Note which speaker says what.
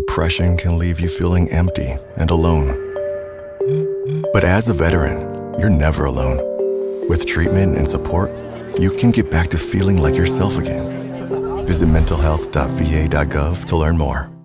Speaker 1: depression can leave you feeling empty and alone. But as a veteran, you're never alone. With treatment and support, you can get back to feeling like yourself again. Visit mentalhealth.va.gov to learn more.